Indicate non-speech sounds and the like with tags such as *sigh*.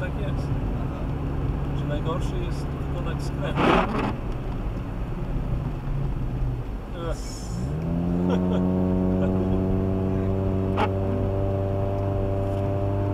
tak jest. Że najgorszy jest wykonać skręt. Ech. *laughs* Tak było.